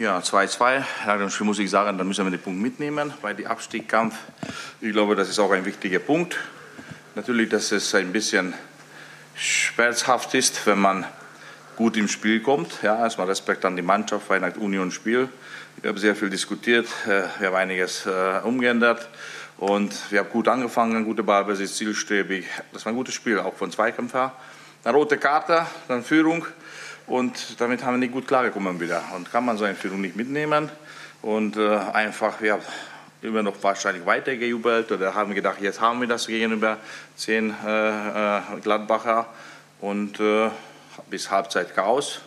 Ja, 2-2. Ja, dann muss ich sagen, dann müssen wir den Punkt mitnehmen bei dem Abstiegskampf. Ich glaube, das ist auch ein wichtiger Punkt. Natürlich, dass es ein bisschen schmerzhaft ist, wenn man gut im Spiel kommt. Ja, erstmal Respekt an die Mannschaft, Weihnacht Union Spiel. Wir haben sehr viel diskutiert, äh, wir haben einiges äh, umgeändert und wir haben gut angefangen, gute Ballbesitz, zielstrebig. Das war ein gutes Spiel, auch von Zweikämpfer. Eine rote Karte, dann Führung. Und damit haben wir nicht gut klargekommen wieder. Und kann man so Führung nicht mitnehmen. Und äh, einfach, ja, immer noch wahrscheinlich weitergejubelt oder haben gedacht, jetzt haben wir das gegenüber zehn äh, äh, Gladbacher. Und äh, bis Halbzeit Chaos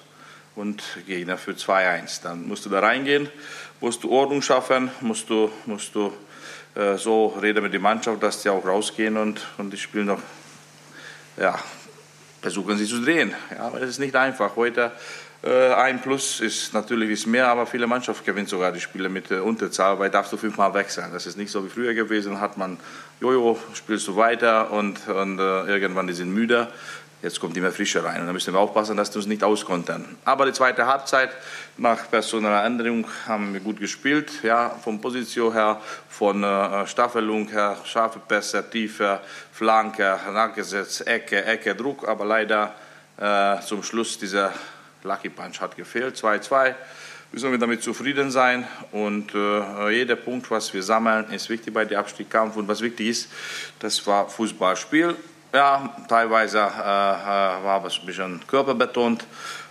und Gegner für 2-1. Dann musst du da reingehen, musst du Ordnung schaffen, musst du, musst du äh, so reden mit der Mannschaft, dass die auch rausgehen und, und die spielen noch ja, versuchen sie zu drehen. Ja, aber es ist nicht einfach. Heute äh, ein Plus ist natürlich ist mehr, aber viele Mannschaften gewinnen sogar die Spiele mit äh, Unterzahl, weil darfst du fünfmal wechseln. Das ist nicht so wie früher gewesen, hat man Jojo, spielst du weiter und, und äh, irgendwann die sind müde. Jetzt kommt immer Frische rein und da müssen wir aufpassen, dass wir uns nicht auskontern. Aber die zweite Halbzeit nach personeller Änderung haben wir gut gespielt. Ja, von Position her, von äh, Staffelung her, scharfe Pässe, Tiefe, Flanke, nachgesetzt, Ecke, Ecke, Druck. Aber leider äh, zum Schluss dieser Lucky Punch hat gefehlt. 2-2 müssen wir damit zufrieden sein. Und äh, jeder Punkt, was wir sammeln, ist wichtig bei dem Abstiegskampf. Und was wichtig ist, das war Fußballspiel. Ja, teilweise äh, äh, war es ein bisschen körperbetont,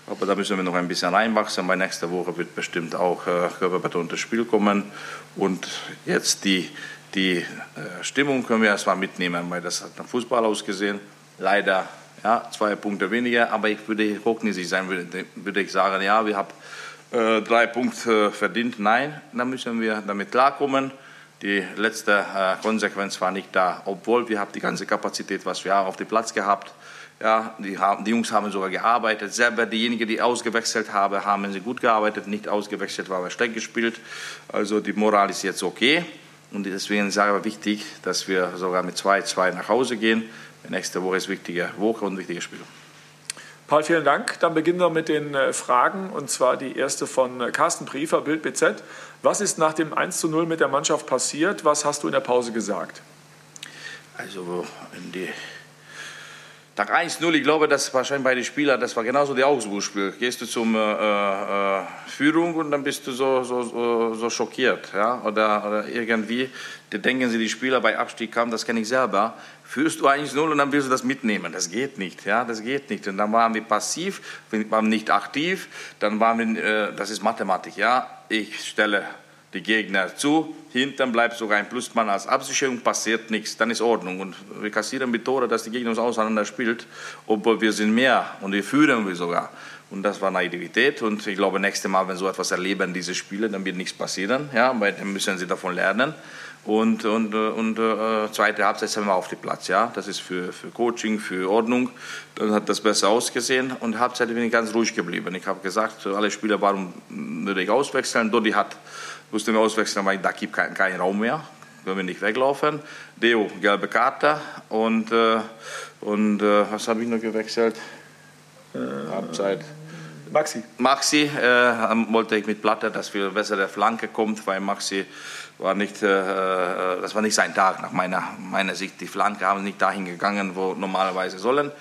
aber da müssen wir noch ein bisschen reinwachsen. Bei nächster Woche wird bestimmt auch äh, körperbetontes Spiel kommen. Und jetzt die, die äh, Stimmung können wir erstmal mitnehmen, weil das hat nach Fußball ausgesehen. Leider ja, zwei Punkte weniger, aber ich würde hochnäsig sein, würde, würde ich sagen, ja, wir haben äh, drei Punkte verdient. Nein, da müssen wir damit klarkommen. Die letzte äh, Konsequenz war nicht da, obwohl wir haben die ganze Kapazität, was wir haben, auf dem Platz gehabt. Ja, die, haben, die Jungs haben sogar gearbeitet. Selber diejenigen, die ausgewechselt haben, haben sie gut gearbeitet. Nicht ausgewechselt, war aber schlecht gespielt. Also die Moral ist jetzt okay. Und deswegen sage ich wichtig, dass wir sogar mit 2-2 nach Hause gehen. Nächste Woche ist wichtige Woche und wichtige Spiel. Paul, vielen Dank. Dann beginnen wir mit den äh, Fragen. Und zwar die erste von äh, Carsten Briefer, Bild BZ. Was ist nach dem 1 zu 0 mit der Mannschaft passiert? Was hast du in der Pause gesagt? Also, in die Tag 1-0, ich glaube, das wahrscheinlich bei den Spielern, das war genauso die Augsburg-Spiel. Gehst du zum äh, äh, Führung und dann bist du so, so, so, so schockiert. Ja? Oder, oder irgendwie, da denken sie, die Spieler bei Abstieg kamen, das kenne ich selber. Führst du 1-0 und dann willst du das mitnehmen. Das geht nicht. Ja? Das geht nicht. Und dann waren wir passiv, wir waren nicht aktiv. Dann waren wir, äh, das ist Mathematik. Ja? Ich stelle die Gegner zu. Hinten bleibt sogar ein Plusmann als Absicherung, passiert nichts, dann ist Ordnung. Und wir kassieren mit Tore, dass die Gegner uns auseinander spielt, obwohl wir sind mehr und wir führen wir sogar. Und das war Naivität. Und ich glaube, nächstes Mal, wenn so etwas erleben, diese Spiele, dann wird nichts passieren. Ja, weil dann müssen sie davon lernen. Und, und, und äh, zweite Halbzeit sind wir auf dem Platz. Ja? Das ist für, für Coaching, für Ordnung. Dann hat das besser ausgesehen. Und Halbzeit bin ich ganz ruhig geblieben. Ich habe gesagt, alle Spieler, warum würde ich auswechseln? Dodi hat mussten wir auswechseln, weil da gibt keinen kein Raum mehr. Können wir nicht weglaufen. Deo, gelbe Karte. Und, äh, und äh, was habe ich noch gewechselt? Äh, Halbzeit. Maxi. Maxi äh, wollte ich mit Platte, dass wir bessere Flanke kommt, weil Maxi war nicht, äh, äh, das war nicht sein Tag nach meiner, meiner Sicht. Die Flanke haben nicht dahin gegangen, wo normalerweise sollen.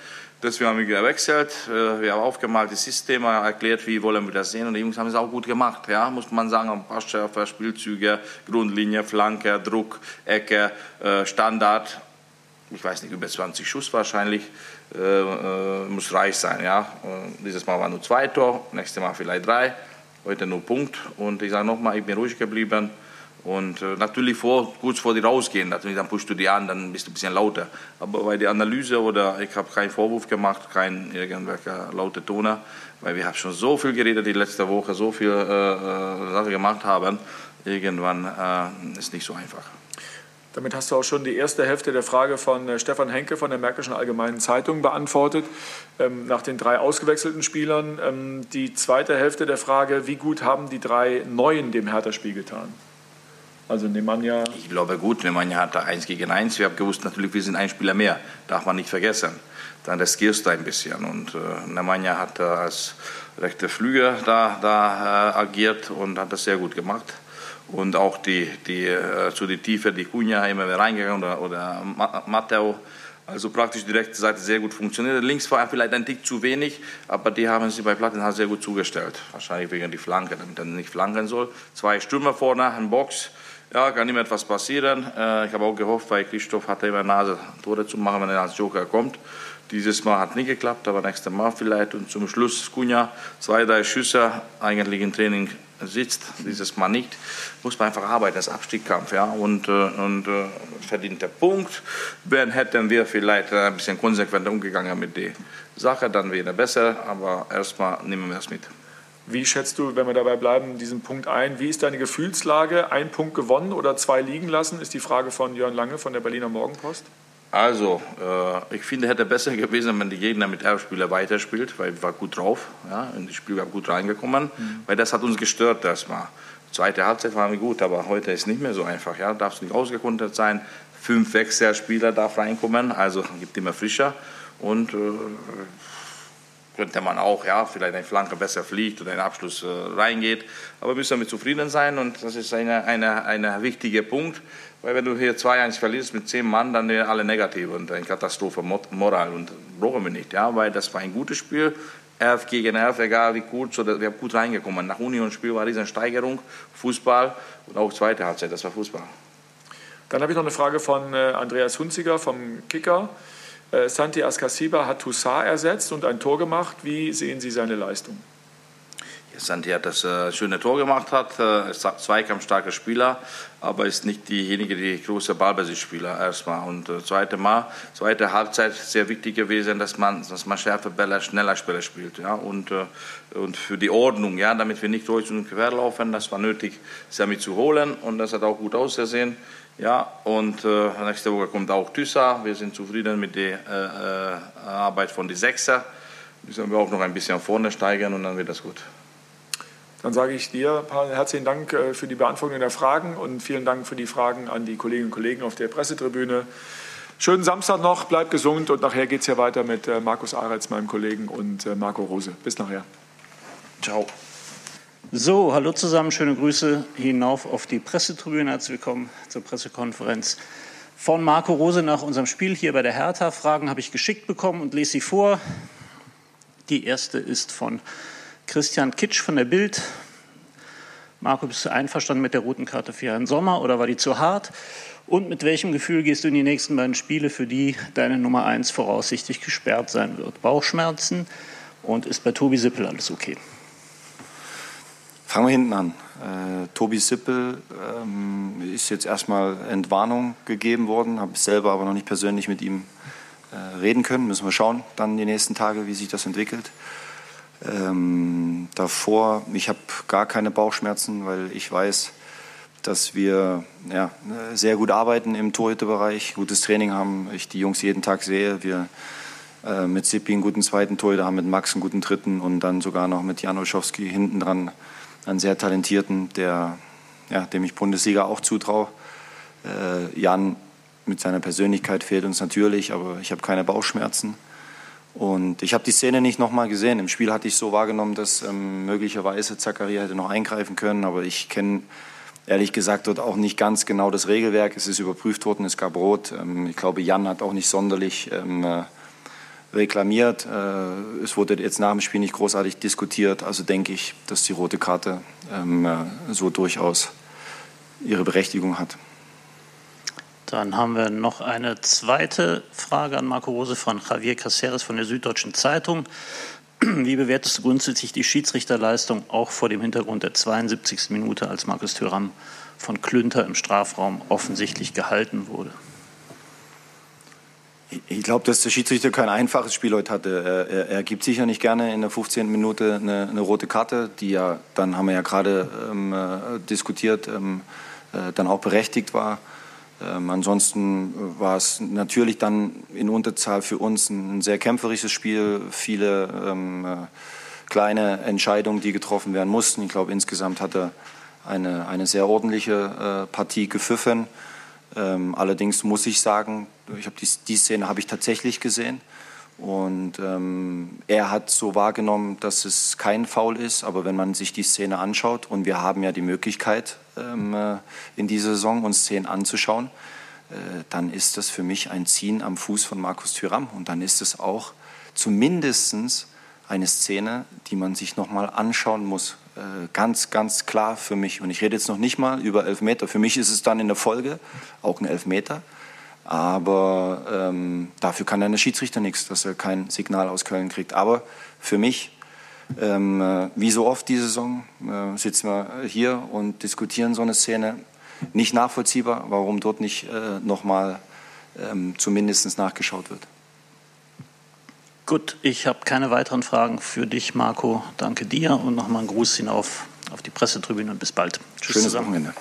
Deswegen haben wir gewechselt. Äh, wir haben aufgemalt das System, erklärt, wie wollen wir das sehen. Und die Jungs haben es auch gut gemacht. Ja, muss man sagen, Passschärfe, Spielzüge, Grundlinie, Flanke, Druck, Ecke, äh, Standard. Ich weiß nicht, über 20 Schuss wahrscheinlich. Äh, muss reich sein. Ja. Dieses Mal war nur zwei Tor, nächstes Mal vielleicht drei. Heute nur Punkt. Und ich sage nochmal, ich bin ruhig geblieben. Und äh, natürlich vor, kurz vor die rausgehen, natürlich, dann pushst du die an, dann bist du ein bisschen lauter. Aber bei der Analyse oder ich habe keinen Vorwurf gemacht, kein irgendwelcher laute Toner, weil wir haben schon so viel geredet die letzte Woche, so viel äh, äh, Sachen gemacht haben. Irgendwann äh, ist nicht so einfach. Damit hast du auch schon die erste Hälfte der Frage von äh, Stefan Henke von der Märkischen Allgemeinen Zeitung beantwortet, ähm, nach den drei ausgewechselten Spielern. Ähm, die zweite Hälfte der Frage, wie gut haben die drei Neuen dem Hertha-Spiel getan? Also Nemanja. Ich glaube gut, Nemanja hatte eins gegen eins. Wir haben gewusst, natürlich, wir sind ein Spieler mehr. Darf man nicht vergessen. Dann riskierst du ein bisschen. Und äh, Nemanja hat äh, als rechter Flüger da, da äh, agiert und hat das sehr gut gemacht. Und auch die, die, äh, zu der Tiefe, die Cunha immer wieder reingegangen oder, oder Matteo. Also praktisch die rechte Seite sehr gut funktioniert. Links war vielleicht ein Tick zu wenig, aber die haben sie bei Plattenhardt sehr gut zugestellt. Wahrscheinlich wegen die Flanke, damit er nicht flanken soll. Zwei Stürmer vorne, ein Box ja, kann ihm etwas passieren. Äh, ich habe auch gehofft, weil Christoph hatte immer Nase, Tore zu machen, wenn er als Joker kommt. Dieses Mal hat nicht geklappt, aber nächstes Mal vielleicht. Und zum Schluss Kunja, zwei, drei Schüsse, eigentlich im Training sitzt, dieses Mal nicht. Muss man einfach arbeiten, das Abstiegskampf, ja. Und, äh, und äh, verdient der Punkt. Wenn hätten wir vielleicht ein bisschen konsequenter umgegangen mit der Sache, dann wäre besser. Aber erstmal nehmen wir es mit. Wie schätzt du, wenn wir dabei bleiben, diesen Punkt ein? Wie ist deine Gefühlslage? Ein Punkt gewonnen oder zwei liegen lassen, ist die Frage von Jörn Lange von der Berliner Morgenpost. Also, äh, ich finde, hätte besser gewesen, wenn die Gegner mit elf Spielern weiterspielt, weil wir war gut drauf, ja, in das Spiel war gut reingekommen, mhm. weil das hat uns gestört erstmal. Zweite Halbzeit waren wir gut, aber heute ist nicht mehr so einfach, ja, darfst nicht ausgekontert sein. Fünf Wechselspieler darf reinkommen, also gibt immer frischer und äh, könnte man auch, ja, vielleicht eine Flanke besser fliegt oder ein Abschluss äh, reingeht. Aber müssen wir zufrieden sein und das ist ein eine, eine wichtiger Punkt, weil wenn du hier 2-1 verlierst mit zehn Mann, dann wäre alle negativ und eine Katastrophe Moral und brauchen wir nicht, ja, weil das war ein gutes Spiel. 11 gegen 11, egal wie gut, so, wir haben gut reingekommen. Nach Union-Spiel war diese Steigerung, Fußball und auch zweite Halbzeit, das war Fußball. Dann habe ich noch eine Frage von äh, Andreas Hunziger vom Kicker. Äh, Santi Ascasiba hat Toussaint ersetzt und ein Tor gemacht. Wie sehen Sie seine Leistung? Santi hat das äh, schöne Tor gemacht, hat, äh, zweikampfstarker Spieler, aber ist nicht diejenige, die große Ballbesitzspieler erstmal. Und äh, zweite Mal, zweite Halbzeit sehr wichtig gewesen, dass man, dass man schärfe Bälle, schneller Spieler spielt, ja. Und, äh, und für die Ordnung, ja, damit wir nicht durch und quer laufen, das war nötig, Sammy zu holen und das hat auch gut ausgesehen. Ja, und äh, nächste Woche kommt auch Thyssa. Wir sind zufrieden mit der äh, äh, Arbeit von den Sechser. Müssen wir auch noch ein bisschen vorne steigern und dann wird das gut. Dann sage ich dir herzlichen Dank äh, für die Beantwortung der Fragen und vielen Dank für die Fragen an die Kolleginnen und Kollegen auf der Pressetribüne. Schönen Samstag noch, bleibt gesund und nachher geht es hier weiter mit äh, Markus Aretz, meinem Kollegen, und Marco Rose. Bis nachher. Ciao. So, hallo zusammen, schöne Grüße hinauf auf die Pressetribüne. Herzlich willkommen zur Pressekonferenz von Marco Rose nach unserem Spiel hier bei der Hertha. Fragen habe ich geschickt bekommen und lese sie vor. Die erste ist von Christian Kitsch von der Bild. Marco, bist du einverstanden mit der roten Karte für Herrn Sommer oder war die zu hart? Und mit welchem Gefühl gehst du in die nächsten beiden Spiele, für die deine Nummer 1 voraussichtlich gesperrt sein wird? Bauchschmerzen und ist bei Tobi Sippel alles okay? Fangen wir hinten an. Äh, Tobi Sippel ähm, ist jetzt erstmal Entwarnung gegeben worden, habe selber aber noch nicht persönlich mit ihm äh, reden können. Müssen wir schauen, dann die nächsten Tage, wie sich das entwickelt. Ähm, davor, ich habe gar keine Bauchschmerzen, weil ich weiß, dass wir ja, sehr gut arbeiten im Torhüterbereich, gutes Training haben. Ich die Jungs jeden Tag sehe. Wir äh, mit Sippi einen guten zweiten Torhüter haben, mit Max einen guten dritten und dann sogar noch mit Jan Olschowski hinten dran einen sehr talentierten, der, ja, dem ich Bundesliga auch zutraue. Äh, Jan mit seiner Persönlichkeit fehlt uns natürlich, aber ich habe keine Bauchschmerzen. Und ich habe die Szene nicht nochmal gesehen. Im Spiel hatte ich so wahrgenommen, dass ähm, möglicherweise Zakaria hätte noch eingreifen können, aber ich kenne ehrlich gesagt dort auch nicht ganz genau das Regelwerk. Es ist überprüft worden, es gab Rot. Ähm, ich glaube, Jan hat auch nicht sonderlich ähm, äh, reklamiert. Äh, es wurde jetzt nach dem Spiel nicht großartig diskutiert. Also denke ich, dass die rote Karte ähm, äh, so durchaus ihre Berechtigung hat. Dann haben wir noch eine zweite Frage an Marco Rose von Javier Caceres von der Süddeutschen Zeitung. Wie bewertest du grundsätzlich die Schiedsrichterleistung auch vor dem Hintergrund der 72. Minute, als Markus Thüram von Klünter im Strafraum offensichtlich gehalten wurde? Ich glaube, dass der Schiedsrichter kein einfaches Spiel heute hatte. Er, er, gibt sicher nicht gerne in der 15. Minute eine, eine, rote Karte, die ja, dann haben wir ja gerade ähm, äh, diskutiert, ähm, äh, dann auch berechtigt war. Ähm, ansonsten war es natürlich dann in Unterzahl für uns ein, sehr kämpferisches Spiel, viele ähm, äh, kleine Entscheidungen, die getroffen werden mussten. Ich glaube, insgesamt hat er eine, eine sehr ordentliche äh, Partie gepfiffen. Ähm, allerdings muss ich sagen, ich habe die, die Szene habe ich tatsächlich gesehen. Und ähm, er hat so wahrgenommen, dass es kein Foul ist, aber wenn man sich die Szene anschaut, und wir haben ja die Möglichkeit, ähm, äh, in dieser Saison uns Szenen anzuschauen, äh, dann ist das für mich ein Ziehen am Fuß von Markus Thüram. Und dann ist es auch zumindest eine Szene, die man sich nochmal anschauen muss. Äh, ganz, ganz klar für mich. Und ich rede jetzt noch nicht mal über Elfmeter. Für mich ist es dann in der Folge auch ein Elfmeter. Aber ähm, dafür kann dann der Schiedsrichter nichts, dass er kein Signal aus Köln kriegt. Aber für mich, ähm, äh, wie so oft diese Saison, äh, sitzen wir hier und diskutieren so eine Szene. Nicht nachvollziehbar, warum dort nicht äh, nochmal ähm, zumindest nachgeschaut wird. Gut, ich habe keine weiteren Fragen für dich, Marco. Danke dir und nochmal einen Gruß hinauf auf die Pressetribüne und bis bald. Tschüss Schönes zusammen. Wochenende.